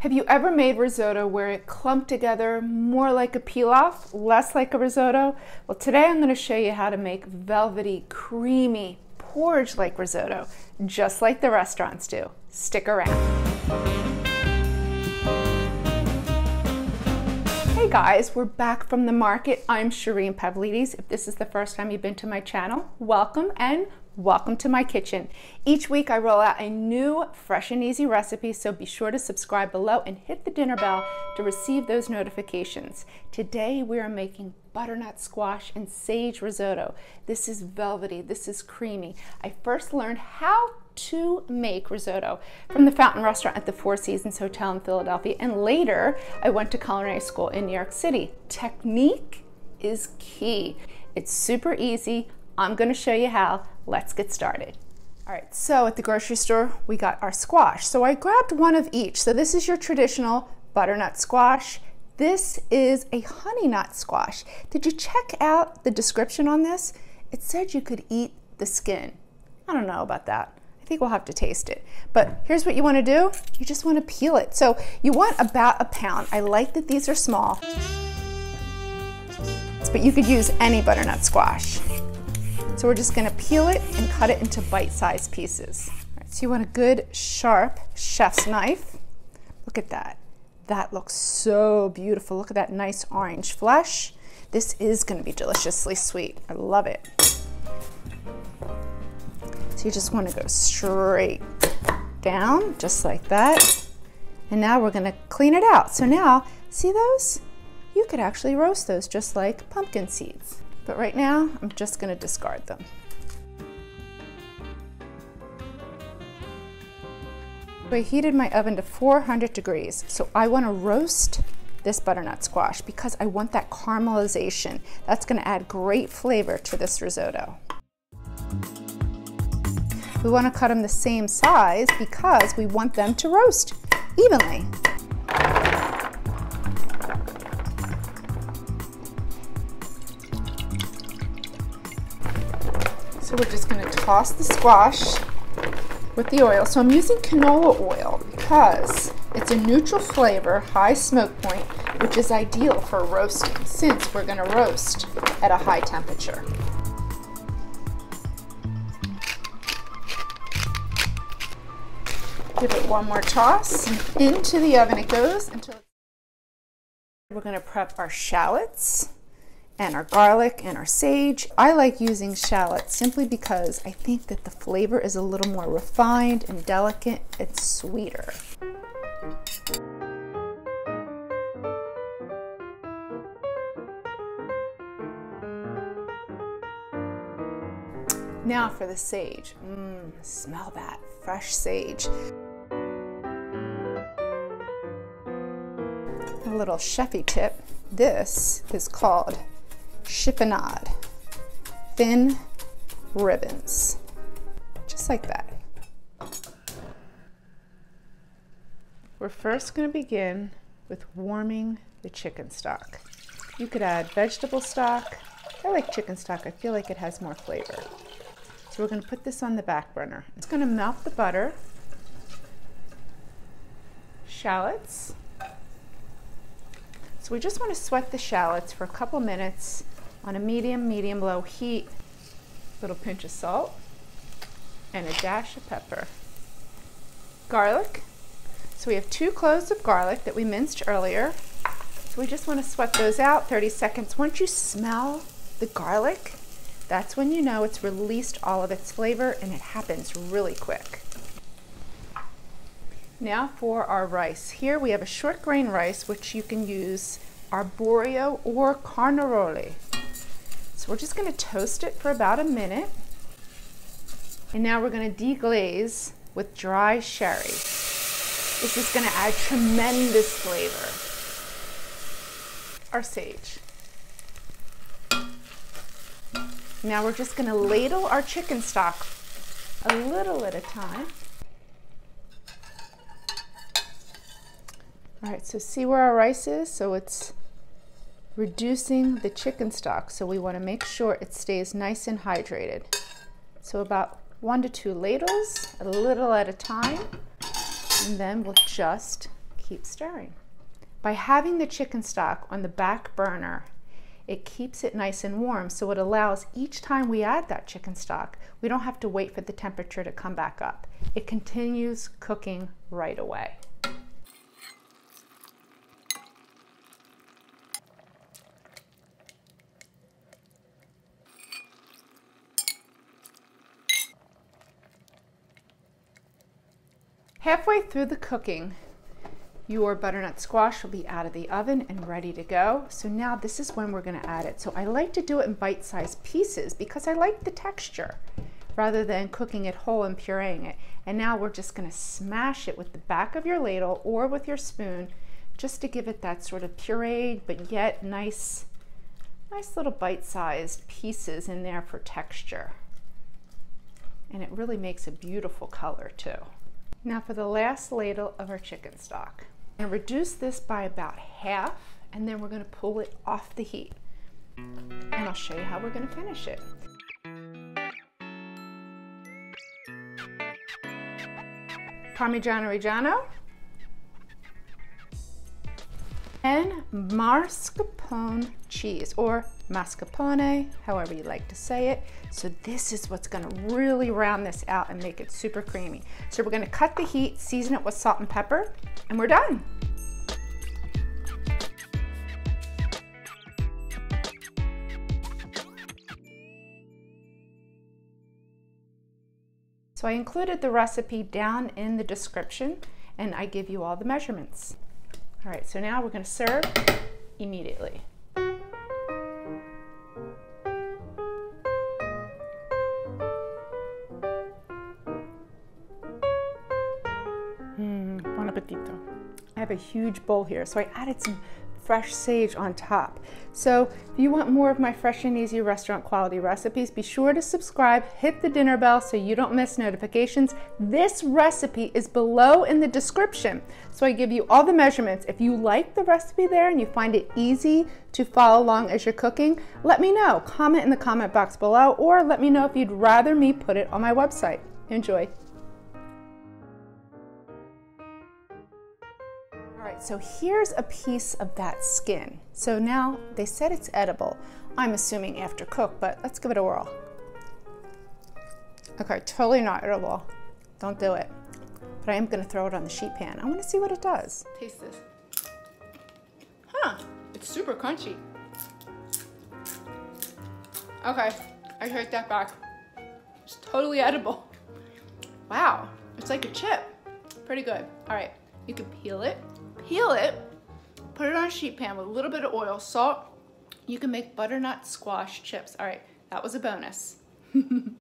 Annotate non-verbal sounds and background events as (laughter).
Have you ever made risotto where it clumped together more like a pilaf, less like a risotto? Well, today I'm going to show you how to make velvety, creamy, porridge-like risotto, just like the restaurants do. Stick around. Hey guys, we're back from the market. I'm Shereen Pavlides. If this is the first time you've been to my channel, welcome and Welcome to my kitchen. Each week I roll out a new fresh and easy recipe, so be sure to subscribe below and hit the dinner bell to receive those notifications. Today we are making butternut squash and sage risotto. This is velvety, this is creamy. I first learned how to make risotto from the Fountain Restaurant at the Four Seasons Hotel in Philadelphia, and later I went to culinary school in New York City. Technique is key. It's super easy. I'm gonna show you how. Let's get started. All right, so at the grocery store, we got our squash. So I grabbed one of each. So this is your traditional butternut squash. This is a honey nut squash. Did you check out the description on this? It said you could eat the skin. I don't know about that. I think we'll have to taste it. But here's what you wanna do. You just wanna peel it. So you want about a pound. I like that these are small, but you could use any butternut squash. So we're just gonna peel it and cut it into bite-sized pieces. Right, so you want a good, sharp chef's knife. Look at that. That looks so beautiful. Look at that nice orange flesh. This is gonna be deliciously sweet. I love it. So you just wanna go straight down, just like that. And now we're gonna clean it out. So now, see those? You could actually roast those just like pumpkin seeds. But right now, I'm just gonna discard them. I heated my oven to 400 degrees, so I wanna roast this butternut squash because I want that caramelization. That's gonna add great flavor to this risotto. We wanna cut them the same size because we want them to roast evenly. So we're just gonna toss the squash with the oil. So I'm using canola oil because it's a neutral flavor, high smoke point, which is ideal for roasting since we're gonna roast at a high temperature. Give it one more toss. Into the oven it goes until we're gonna prep our shallots and our garlic and our sage. I like using shallots simply because I think that the flavor is a little more refined and delicate. It's sweeter. Now for the sage. Mmm, smell that fresh sage. A little chefy tip. This is called chiffonade, thin ribbons, just like that. We're first going to begin with warming the chicken stock. You could add vegetable stock. I like chicken stock. I feel like it has more flavor. So we're going to put this on the back burner. It's going to melt the butter, shallots. So we just want to sweat the shallots for a couple minutes on a medium, medium low heat, a little pinch of salt, and a dash of pepper. Garlic. So we have two cloves of garlic that we minced earlier. So we just want to sweat those out 30 seconds. Once you smell the garlic, that's when you know it's released all of its flavor and it happens really quick. Now for our rice. Here we have a short grain rice, which you can use arborio or carnaroli. So we're just gonna toast it for about a minute. And now we're gonna deglaze with dry sherry. This is gonna add tremendous flavor. Our sage. Now we're just gonna ladle our chicken stock a little at a time. All right, so see where our rice is? So it's reducing the chicken stock. So we want to make sure it stays nice and hydrated. So about one to two ladles, a little at a time, and then we'll just keep stirring. By having the chicken stock on the back burner, it keeps it nice and warm so it allows each time we add that chicken stock, we don't have to wait for the temperature to come back up. It continues cooking right away. Halfway through the cooking, your butternut squash will be out of the oven and ready to go. So now this is when we're gonna add it. So I like to do it in bite-sized pieces because I like the texture rather than cooking it whole and pureeing it. And now we're just gonna smash it with the back of your ladle or with your spoon just to give it that sort of pureed but yet nice, nice little bite-sized pieces in there for texture. And it really makes a beautiful color too. Now for the last ladle of our chicken stock. I'm reduce this by about half and then we're gonna pull it off the heat. And I'll show you how we're gonna finish it. Parmigiano Reggiano and mascarpone cheese or mascarpone, however you like to say it. So this is what's gonna really round this out and make it super creamy. So we're gonna cut the heat, season it with salt and pepper, and we're done. So I included the recipe down in the description and I give you all the measurements. All right, so now we're gonna serve immediately. Appetito. I have a huge bowl here, so I added some fresh sage on top. So if you want more of my fresh and easy restaurant quality recipes, be sure to subscribe, hit the dinner bell so you don't miss notifications. This recipe is below in the description. So I give you all the measurements. If you like the recipe there and you find it easy to follow along as you're cooking, let me know. Comment in the comment box below or let me know if you'd rather me put it on my website. Enjoy. So here's a piece of that skin. So now they said it's edible. I'm assuming after cook, but let's give it a whirl. Okay, totally not edible. Don't do it. But I am gonna throw it on the sheet pan. I wanna see what it does. Taste this. Huh, it's super crunchy. Okay, I take that back. It's totally edible. Wow, it's like a chip. Pretty good. All right, you can peel it peel it, put it on a sheet pan with a little bit of oil, salt. You can make butternut squash chips. All right, that was a bonus. (laughs)